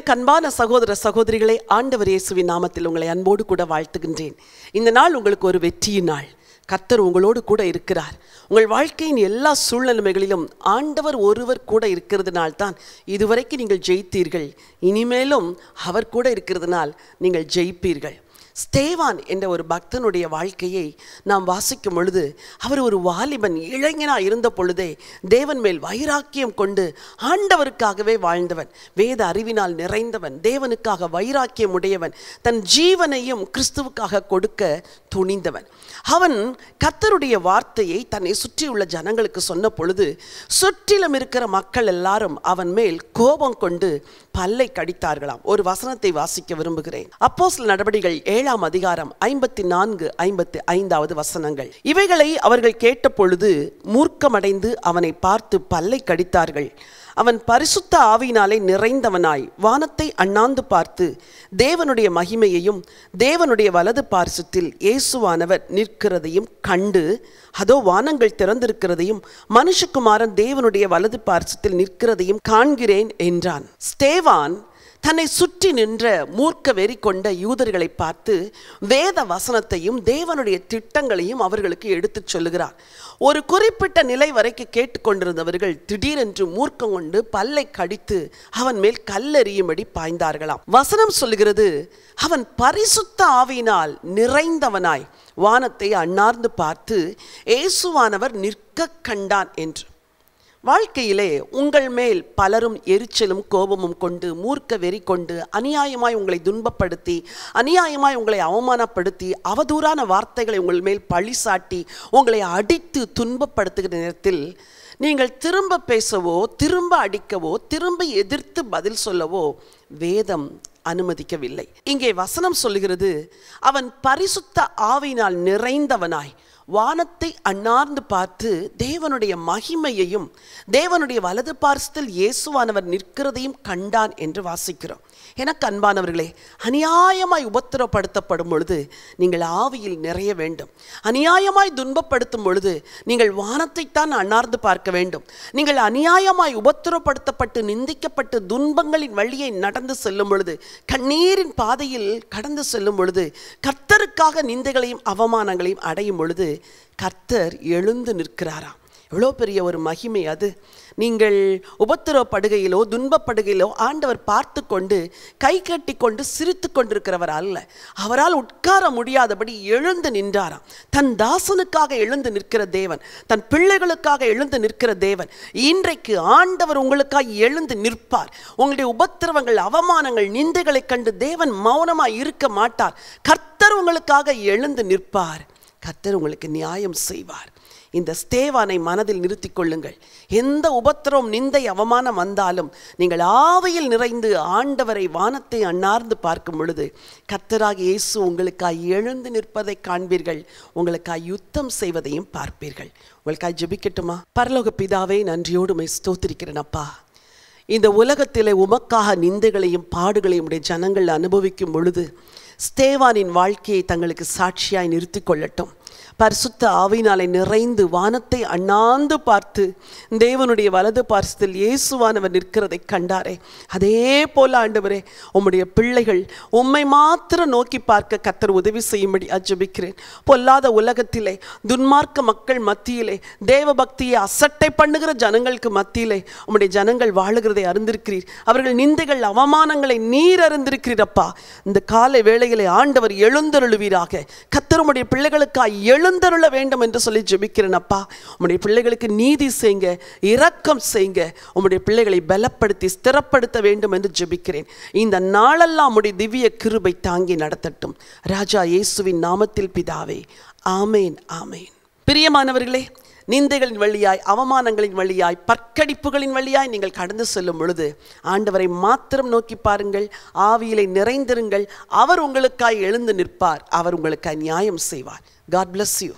எனக்கு அன்பான சகோதர சகோதரிகளை ஆண்டவர் இயேசுவின் நாமத்தில் உங்களை அன்போடு கூட வாழ்த்துகின்றேன். இந்த நாள் உங்களுக்கு ஒரு வெற்றியின் நாள். கர்த்தர் உங்களோடு கூட இருக்கிறார். உங்கள் வாழ்க்கையின் எல்லா சூழ்நிலைமைகளிலும் ஆண்டவர் ஒருவர் கூட இருக்கிறதுனால்தான் இதுவரைக்கும் நீங்கள் ஜெயித்தீர்கள். இனிமேலும் அவர் கூட இருக்கிறதுனால் நீங்கள் ஜெயிப்பீர்கள். ஸ்தேவான் என்ற ஒரு பக்தனுடைய வாழ்க்கையை நாம் வாசிக்கும் பொழுது அவர் ஒரு வாலிபன் இளைஞனாக இருந்த பொழுதே தேவன் மேல் வைராக்கியம் கொண்டு ஆண்டவருக்காகவே வாழ்ந்தவன் வேத அறிவினால் நிறைந்தவன் தேவனுக்காக வைராக்கியம் உடையவன் தன் ஜீவனையும் கிறிஸ்துவுக்காக கொடுக்க துணிந்தவன். அவன் கத்தருடைய வார்த்தையை தன்னை சுற்றியுள்ள ஜனங்களுக்கு சொன்ன பொழுது சுற்றிலும் இருக்கிற மக்கள் எல்லாரும் அவன் மேல் கோபம் கொண்டு பல்லை கடித்தார்களாம். ஒரு வசனத்தை வாசிக்க விரும்புகிறேன். அப்போ நடவடிகள் ஏழாம் அதிகாரம் ஐம்பத்தி நான்கு ஐம்பத்தி ஐந்தாவது வசனங்கள். இவைகளை அவர்கள் கேட்டபொழுது மூர்க்கமடைந்து அவனை பார்த்து பல்லை கடித்தார்கள். அவன் பரிசுத்த ஆவியினாலே நிறைந்தவனாய் வானத்தை அண்ணாந்து பார்த்து தேவனுடைய மகிமையையும் தேவனுடைய வலது பார்சத்தில் இயேசுவானவர் நிற்கிறதையும் கண்டு அதோ வானங்கள் திறந்திருக்கிறதையும் மனுஷகுமாரன் தேவனுடைய வலது பார்சத்தில் நிற்கிறதையும் காண்கிறேன் என்றான். ஸ்டேவான் தன்னை சுற்றி நின்ற மூர்க்க வெறி கொண்ட யூதர்களை பார்த்து வேத வசனத்தையும் தேவனுடைய திட்டங்களையும் அவர்களுக்கு எடுத்துச் சொல்லுகிறார். ஒரு குறிப்பிட்ட நிலை வரைக்கும் கேட்டுக்கொண்டிருந்தவர்கள் திடீரென்று மூர்க்கம் கொண்டு பல்லை கடித்து அவன் மேல் கல்லெறியும்படி பாய்ந்தார்களாம். வசனம் சொல்லுகிறது அவன் பரிசுத்த ஆவியினால் நிறைந்தவனாய் வானத்தை அண்ணார்ந்து பார்த்து இயேசுவானவர் நிற்க கண்டான் என்று. வாழ்க்கையிலே உங்கள் மேல் பலரும் எரிச்சலும் கோபமும் கொண்டு மூர்க்க வெறி கொண்டு அநியாயமாய் உங்களை துன்பப்படுத்தி அநியாயமாய் உங்களை அவமானப்படுத்தி அவதூறான வார்த்தைகளை உங்கள் மேல் பழி சாட்டி உங்களை அடித்து துன்பப்படுத்துகிற நேரத்தில் நீங்கள் திரும்ப பேசவோ திரும்ப அடிக்கவோ திரும்ப எதிர்த்து பதில் சொல்லவோ வேதம் அனுமதிக்கவில்லை. இங்கே வசனம் சொல்லுகிறது அவன் பரிசுத்த ஆவியினால் நிறைந்தவனாய் வானத்தை அண்ணார்ந்து பார்த்து தேவனுடைய மகிமையையும் தேவனுடைய வலது பார்சத்தில் இயேசுவானவர் நிற்கிறதையும் கண்டான் என்று வாசிக்கிறோம். எனக்கு அன்பானவர்களே அநியாயமாய் உபத்திரப்படுத்தப்படும் பொழுது நீங்கள் ஆவியில் நிறைய வேண்டும். அநியாயமாய் துன்பப்படுத்தும் பொழுது நீங்கள் வானத்தைத்தான் அண்ணார்ந்து பார்க்க வேண்டும். நீங்கள் அநியாயமாய் உபத்திரப்படுத்தப்பட்டு நிந்திக்கப்பட்டு துன்பங்களின் வழியை நடந்து செல்லும் பொழுது கண்ணீரின் பாதையில் கடந்து செல்லும் பொழுது கர்த்தருக்காக நிந்தைகளையும் அவமானங்களையும் அடையும் பொழுது கர்த்தர் எழுந்து நிற்கிறாராம். எவ்வளோ பெரிய ஒரு மகிமை அது. நீங்கள் உபத்திரப்படுகையிலோ துன்பப்படுகையிலோ ஆண்டவர் பார்த்து கொண்டு கை கட்டி கொண்டு சிரித்து கொண்டிருக்கிறவர் அல்ல. அவரால் உட்கார முடியாதபடி எழுந்து நின்றாராம். தன் தாசனுக்காக எழுந்து நிற்கிற தேவன் தன் பிள்ளைகளுக்காக எழுந்து நிற்கிற தேவன் இன்றைக்கு ஆண்டவர் உங்களுக்காக எழுந்து நிற்பார். உங்களுடைய உபத்திரவங்கள் அவமானங்கள் நிந்தைகளை கண்டு தேவன் மௌனமாய் இருக்க மாட்டார். கர்த்தர் உங்களுக்காக எழுந்து நிற்பார். கர்த்தர் உங்களுக்கு நியாயம் செய்வார். இந்த ஸ்தேவானை மனதில் நிறுத்திக் கொள்ளுங்கள். எந்த உபத்திரம் நிந்தை அவமானம் வந்தாலும் நீங்கள் ஆவையில் நிறைந்து ஆண்டவரை வானத்தை அண்ணார்ந்து பார்க்கும் பொழுது கர்த்தராக இயேசு உங்களுக்காய் எழுந்து நிற்பதை காண்பீர்கள். உங்களுக்காய் யுத்தம் செய்வதையும் பார்ப்பீர்கள். உங்களுக்காய் ஜெபிக்கட்டுமா? பரலோக பிதாவே நன்றியோடு மை ஸ்தோத்திருக்கிறேன் அப்பா. இந்த உலகத்திலே உமக்காக நிந்தைகளையும் பாடுகளையும் உடைய ஜனங்கள் அனுபவிக்கும் பொழுது ஸ்தேவானின் வாழ்க்கையை தங்களுக்கு சாட்சியாய் நிறுத்திக் கொள்ளட்டும். பரிசுத்த ஆவினாலே நிறைந்து வானத்தை அண்ணாந்து பார்த்து தேவனுடைய வலது பார்சத்தில் இயேசுவானவர் நிற்கிறதை கண்டாரே. அதே போல ஆண்டவரே உம்முடைய பிள்ளைகள் உம்மை மாத்திரம் நோக்கி பார்க்க கத்தர் உதவி செய்யும்படி அஜபிக்கிறேன் பொல்லாத உலகத்திலே துன்மார்க்க மக்கள் மத்தியிலே தேவ பக்தியை அசட்டை பண்ணுகிற ஜனங்களுக்கு மத்தியிலே உம்முடைய ஜனங்கள் வாழுகிறதை அறிந்திருக்கிறீர். அவர்கள் நிந்தைகள் அவமானங்களை நீர் அறிந்திருக்கிறீரப்பா இந்த காலை வேளையிலே ஆண்டவர் எழுந்தருளுவீராக. கத்தர் உம்முடைய பிள்ளைகளுக்காய் எழுந்தருள வேண்டும் என்று சொல்லி ஜெபிக்கிறேன் அப்பா. உம்முடைய பிள்ளைகளுக்கு நீதி செய்யுங்க இரக்கம் செய்யுங்க உம்முடைய பிள்ளைகளை பலப்படுத்தி ஸ்திரப்படுத்த வேண்டும் என்று ஜெபிக்கிறேன். இந்த நாளெல்லாம் உடைய திவ்ய கிருபை தாங்கி நடத்தட்டும். ராஜா இயேசுவின் நாமத்தில் பிதாவே. ஆமேன் ஆமேன். பிரியமானவர்களே நிந்தைகளின் வழியாய் அவமானங்களின் வழியாய் பற்கடிப்புகளின் வழியாய் நீங்கள் கடந்து செல்லும் பொழுது ஆண்டவரை மாத்திரம் நோக்கி பாருங்கள் ஆவியிலை நிறைந்திருங்கள். அவர் உங்களுக்காய் எழுந்து நிற்பார். அவர் உங்களுக்காய் நியாயம் செய்வார். God bless you